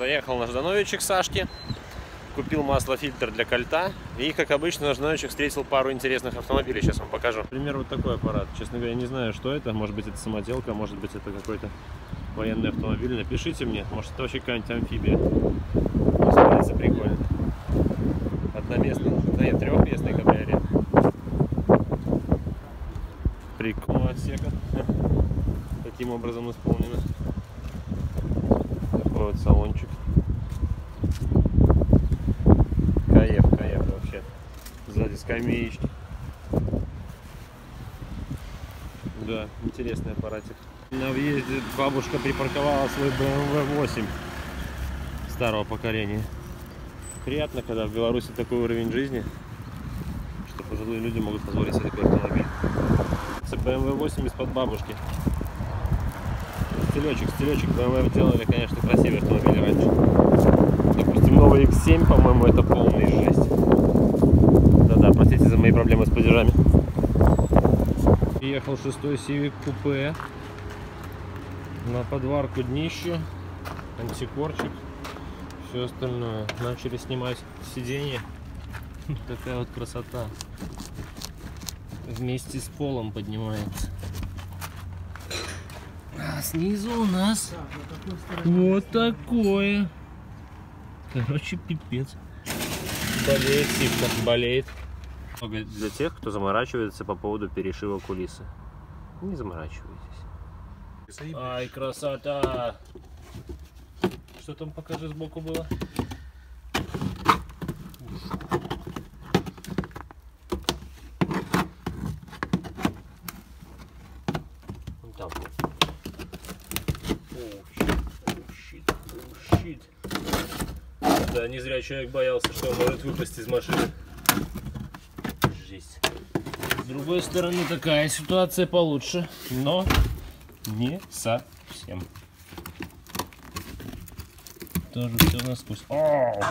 Заехал на Ждановичек Сашки, купил масло-фильтр для кольта. И, как обычно, на Ждановичек встретил пару интересных автомобилей. Сейчас вам покажу. Например, вот такой аппарат. Честно говоря, не знаю, что это. Может быть, это самоделка, может быть, это какой-то военный автомобиль. Напишите мне, может, это вообще какая-нибудь амфибия. Смотрится прикольно. Одноместный, да нет, трехместный кабриолет. Прикольно отсека. Таким образом исполнено. Вот салончик. Каев, каев вообще. Сзади скамеечки. Да, интересный аппаратик. На въезде бабушка припарковала свой BMW 8 старого поколения. Приятно, когда в Беларуси такой уровень жизни, что пожилые люди могут позволить себе такой автомобиль. Это BMW 8 из-под бабушки. Стилечек, стилечек. BMW делали, конечно, красивые автомобили раньше. Допустим, новый X7, по-моему, это полный жесть. Да-да, простите за мои проблемы с падежами. Ехал шестой Civic купе. На подварку днище, антикорчик, все остальное. Начали снимать сиденье. Такая вот красота. Вместе с полом поднимается. Снизу у нас вот такое. Короче, пипец. Болеет сипка, болеет. Для тех, кто заморачивается по поводу перешива кулисы. Не заморачивайтесь. Ай, красота! Что там покажи сбоку было? Вон там. Оу, щит, оу, щит. Да, не зря человек боялся, что он может выпасть из машины. Жесть. С другой стороны, такая ситуация получше, но не совсем. Тоже все насквозь. Оу!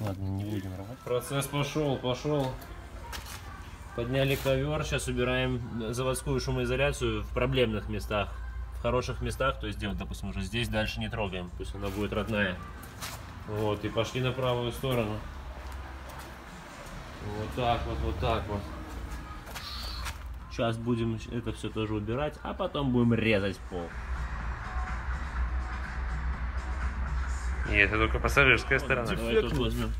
Ладно, не будем работать. Процесс пошел, пошел. Подняли ковер, сейчас убираем заводскую шумоизоляцию в проблемных местах. В хороших местах, то есть делать, допустим, уже здесь дальше не трогаем, пусть она будет родная. Вот, и пошли на правую сторону. Вот так вот, вот так вот. Сейчас будем это все тоже убирать, а потом будем резать пол. И это только пассажирская сторона. Давай тут возьмем.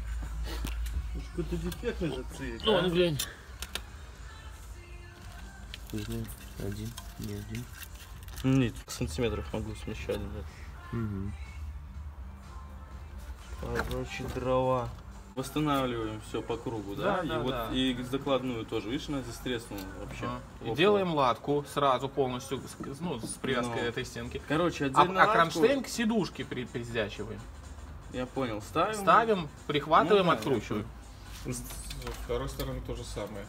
Какой-то дефектный этот цвет. Ну, ну глянь. Один, не один. Нет, сантиметров могу смещать. Да. Короче, дрова. Восстанавливаем все по кругу, да? Да, и да, вот да. и закладную тоже. Видишь, она здесь треснула вообще. Ага. И делаем латку сразу полностью, с- ну, с привязкой Ну. этой стенки. Короче, А, отдельно а латку- кронштейн к сидушке при, приздячиваем. Я понял. Ставим. Ставим, прихватываем, Ну да, откручиваем. С второй стороны то же самое.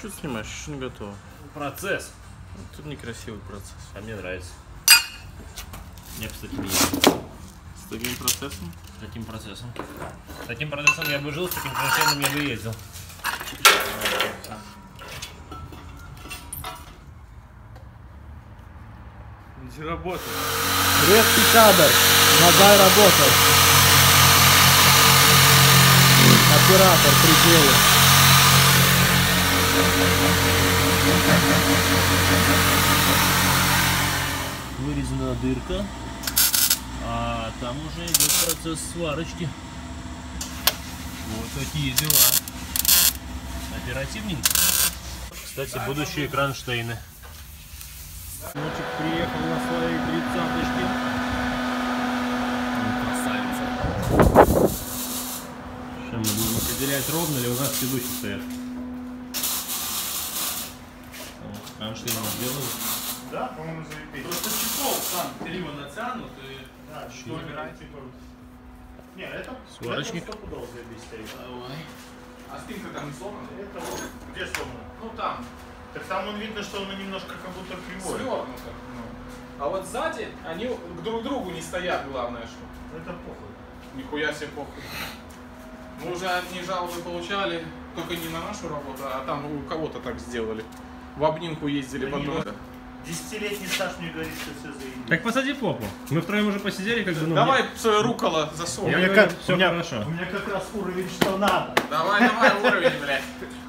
Что ты снимаешь? Еще не готово. Процесс. Тут некрасивый процесс. А мне нравится. Мне, кстати, не С таким процессом? С таким процессом. С таким процессом я бы жил, с таким кронштейном я бы ездил. Не работает. Резкий кадр. Ногай работал. Оператор пределе. Вырезана дырка. А там уже идет процесс сварочки. Вот такие дела. Оперативненько. Кстати, будущие кронштейны. Ночек приехал на своей тридцаточке. Красавица. Сейчас мы будем определять, ровно ли у нас ведущие стоят. Вот, Кронштейн сделали. Да, по-моему, залепить. Просто чехол сам криво натянут и... Да, Что убирать, типа. Не, это... Сварочник. Это стопудово заебись стоит. А спинка там не сломана? Это вот, где сломано? Ну там, Так там он видно, что оно немножко как будто кривое. свернуто. А вот сзади они к друг другу не стоят, главное что. Ну, Это похуй. Нихуя себе похуй. Мы уже одни жалобы получали, только не на нашу работу, а там у кого-то так сделали. В обнимку ездили Да по не, дому. Десятилетний стаж мне говорит, что все заебись. Так посади попу. Мы втроем уже посидели, как бы, ну, Давай свое руколо засунь. Я У меня говорю, как- всё у меня- хорошо. У меня как раз уровень, что надо. Давай, давай, уровень, блядь.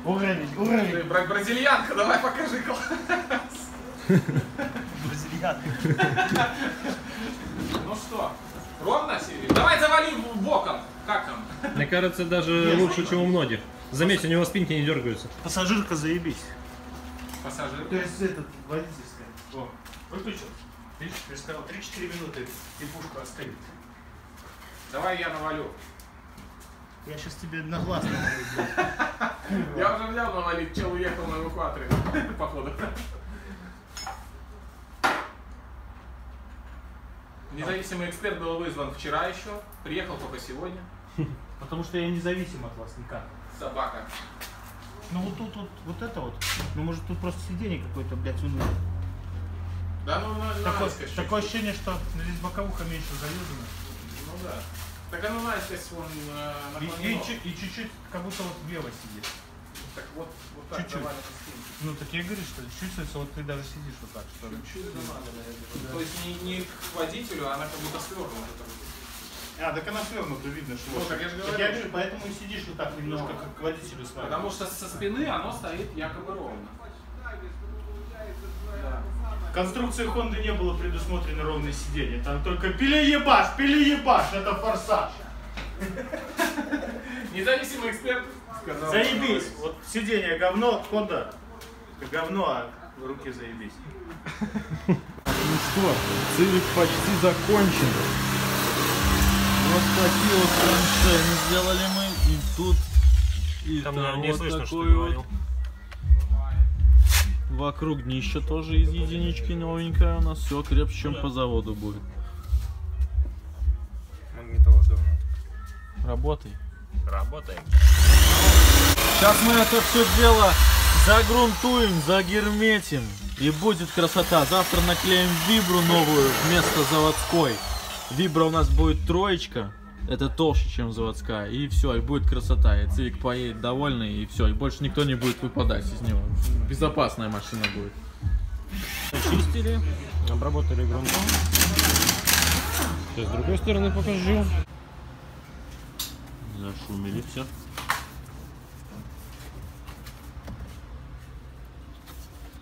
Уровень, уровень. Бразильянка, давай покажи класс. Бразильянка. Ну что, ровно, Сири? Давай завали боком. Как там? Мне кажется, даже лучше, чем у многих. Заметь, у него спинки не дергаются. Пассажирка заебись. Пассажир. То есть этот водительская. О, выключил. Видишь, я сказал 3-4 минуты и пушка остынет. Давай я навалю. Я сейчас тебе на глаз навалю. Я уже взял навалить, чел уехал на эвакуаторе, походу. Независимый эксперт был вызван вчера еще, приехал только сегодня. Потому что я независим от вас никак. Собака. Ну вот тут вот, вот это вот. Ну может тут просто сиденье какое-то, блядь, унылое. Да ну, на, Такое, наискось такое чуть-чуть. ощущение, что здесь боковуха меньше заюзана. Ну да. Так оно наискось вон э, И, и, и чуть-чуть как будто вот влево сидит. Так вот, вот так Чуть-чуть. на. Ну так я говорю, что чувствуется, вот ты даже сидишь вот так, что ли. Чуть-чуть да. То есть не, не к водителю, а она как будто свернута. А, так она свернута, видно, что. Ну, так я же говорю. я говорю, поэтому и сидишь вот так немножко, как к водителю с Потому что со спины оно стоит якобы ровно. Да. В конструкции Honda не было предусмотрено ровное сиденье. Там только пили ебаш, пили ебаш, это форсаж. Независимый эксперт сказал. Заебись. Вот сиденье говно, Honda говно, а руки заебись. Ну что, цирк почти закончен. Вот такие вот кронштейны сделали мы. И тут... И Там, там наверное, не вот слышно, что такой ты вот. говорил. Вокруг днища тоже из единички новенькая у нас. Все крепче, чем по заводу будет. Магнитола давно. Работай. Работаем. Сейчас мы это все дело загрунтуем, загерметим. И будет красота. Завтра наклеим вибру новую вместо заводской. Вибра у нас будет троечка. Это толще, чем заводская. И все, и будет красота. И Цивик поедет довольный, и все. И больше никто не будет выпадать из него. Безопасная машина будет. Очистили, обработали грунтом. Сейчас с другой стороны покажу. Зашумели все.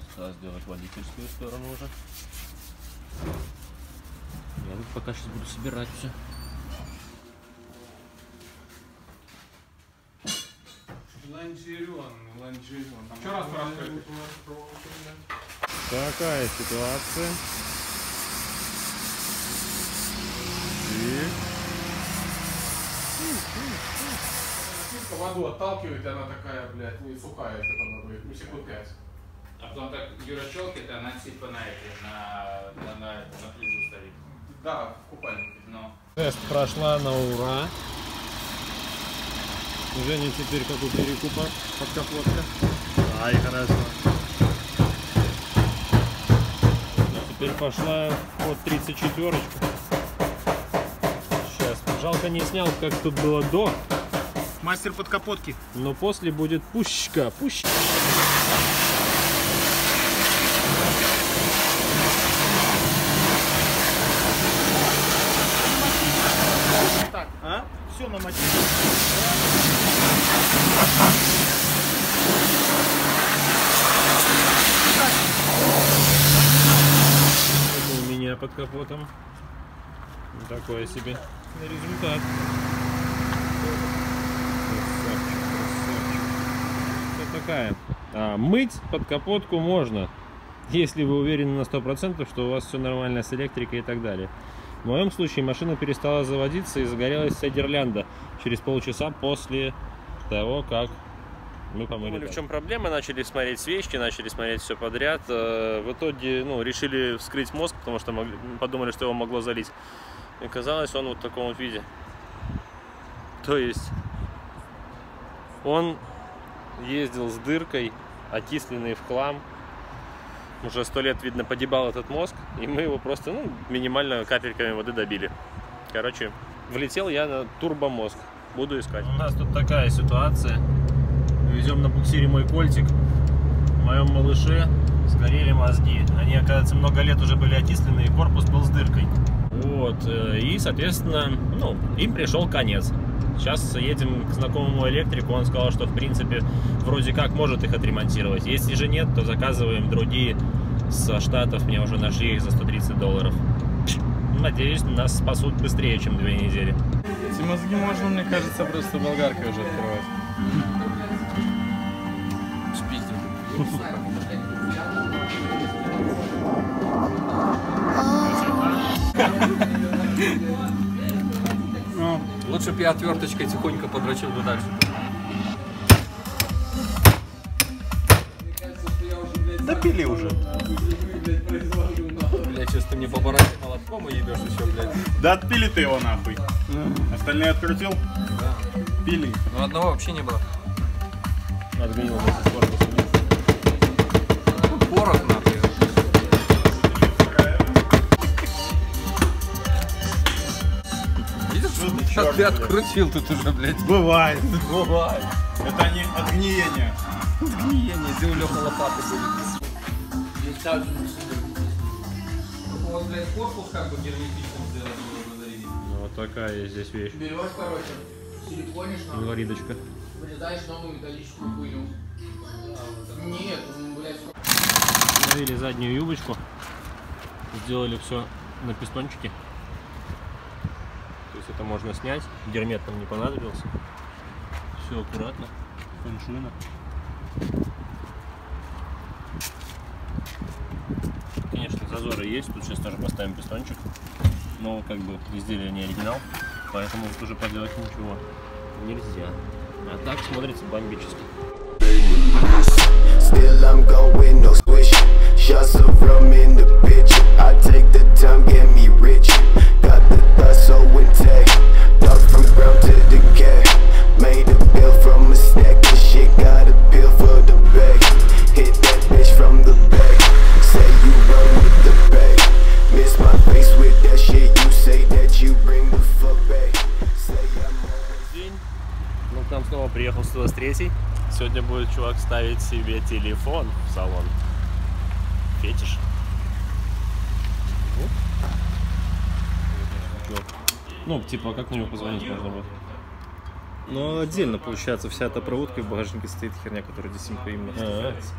Осталось сделать водительскую сторону уже. Пока сейчас буду собирать все. Такая ситуация. Спинка воду отталкивает, и она такая, блядь, не сухая, это она будет, ну секунд пять. А потом так Юра щелкает, и она типа на эти, на, на, на, на призу стоит. Да, в купальнике. Ну. Тест прошла на ура. Женя теперь как у перекупа подкапотка. Ай, хорошо. Теперь пошла под 34 Сейчас. Жалко не снял, как тут было до, Мастер подкапотки. но после будет пушка. Пущ. Все на мотиве. Это у меня под капотом. Такое себе результат. Красавчик, красавчик. Вот такая. А, мыть под капотку можно, если вы уверены на 100%, что у вас все нормально с электрикой и так далее. В моем случае машина перестала заводиться и загорелась вся гирлянда через полчаса после того, как мы помыли. В чем проблема? Начали смотреть свечки, начали смотреть все подряд. Э, В итоге ну, решили вскрыть мозг, потому что могли- подумали, что его могло залить. И оказалось, он вот в таком вот виде. То есть он ездил с дыркой, окисленный в хлам. Уже сто лет, видно, погибал этот мозг, и мы его просто ну, минимально капельками воды добили. Короче, влетел я на турбомозг. Буду искать. У нас тут такая ситуация. Везем на буксире мой кольтик. моем малыше сгорели мозги. Они, оказывается, много лет уже были окислены, и корпус был с дыркой. Вот, э, и, соответственно, ну, им пришел конец. Сейчас едем к знакомому электрику, он сказал, что, в принципе, вроде как может их отремонтировать. Если же нет, то заказываем другие со Штатов, мне уже нашли их за 130 долларов. Надеюсь, нас спасут быстрее, чем две недели. Эти мозги можно, мне кажется, просто болгаркой уже открывать. Ну, лучше бы я отверточкой тихонько подрочил бы дальше. Допили уже. Блядь, сейчас ты мне по бороде молотком и ебешь еще, блядь. Да отпили ты его нахуй. Остальные открутил? Да. Пили. Ну одного вообще не было. Отгонил этот корпус. Порох нахуй. Видишь, что ты открутил тут уже, блядь. Бывает. Бывает. Это не от гниения. У Лёха лопаты были. Вот, блядь, корпус как бы герметичным сделать зарядить. Ну, вот такая здесь вещь. Берешь, короче, силиконишь нахуй, Инвалидочка. вырезаешь новую металлическую хуйню. Нет, ну, блядь, Установили заднюю юбочку. Сделали все на пистончике. То есть это можно снять. Гермет нам не понадобился. Все аккуратно. Фэншуйно. Конечно, зазоры есть. Тут сейчас тоже поставим пистончик. Но как бы изделие не оригинал. Поэтому вот уже поделать ничего нельзя. А так смотрится бомбически. Still I'm going no swish. Shots of rum in the bitch. I take the time, get me rich. Got the thoughts so intact. Dark from brown to decay. Made a bill from a stack of shit. Got a bill for the bag. Hit that bitch from the back. Say you день. Ну, к нам снова приехал 103 Сегодня будет чувак ставить себе телефон в салон. Фетиш. Ну. Ну, типа, как на него позвонить можно будет? Ну, отдельно получается вся эта проводка в багажнике стоит херня, которая здесь по именно вставляется.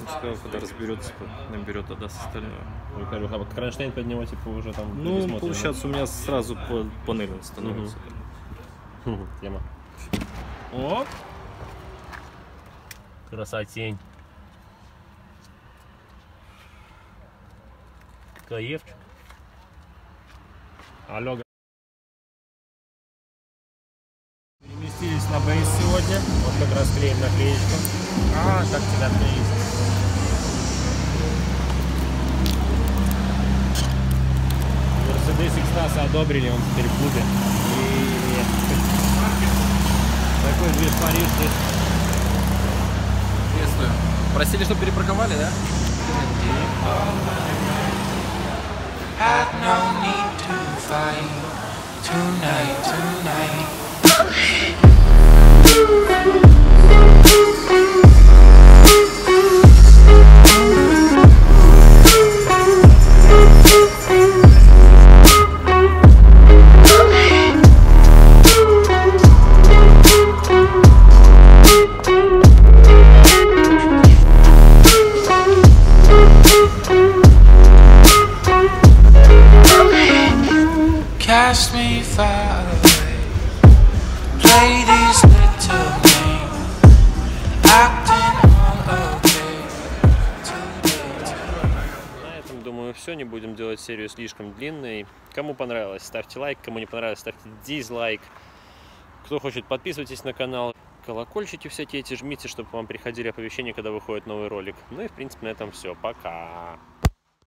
Он сказал, когда разберется, наберет, отдаст остальное. Ну, как бы, а кронштейн под него, типа, уже там Ну, получается, у меня сразу по панель становится. да? Тема. Оп! Красотень. Каевчик. Алло. Переместились на бейс сегодня. Вот как раз клеим наклеечку. А, как тебя клеить? Мерседес X одобрили, он теперь в клубе. И такой движ Париж здесь. Приветствую. Просили, чтобы перепарковали, да? had no need to fight tonight, tonight. Cast me far away. Play these little games. Acting all okay. На этом, думаю, все. Не будем делать серию слишком длинной. Кому понравилось, ставьте лайк. Кому не понравилось, ставьте дизлайк. Кто хочет, подписывайтесь на канал. Колокольчики всякие эти жмите, чтобы вам приходили оповещения, когда выходит новый ролик. Ну и, в принципе, на этом все. Пока.